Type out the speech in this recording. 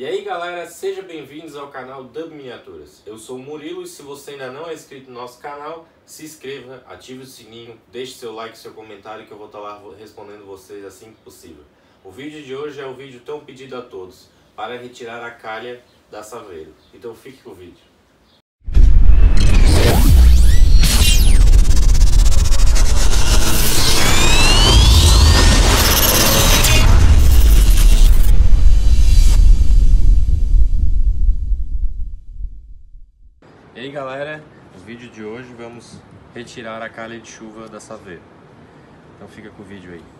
E aí galera, sejam bem-vindos ao canal Dub Miniaturas. Eu sou o Murilo e se você ainda não é inscrito no nosso canal, se inscreva, ative o sininho, deixe seu like, seu comentário que eu vou estar lá respondendo vocês assim que possível. O vídeo de hoje é o vídeo tão pedido a todos, para retirar a calha da Saveiro. Então fique com o vídeo. E aí galera, no vídeo de hoje vamos retirar a calha de chuva da Saveiro. Então fica com o vídeo aí.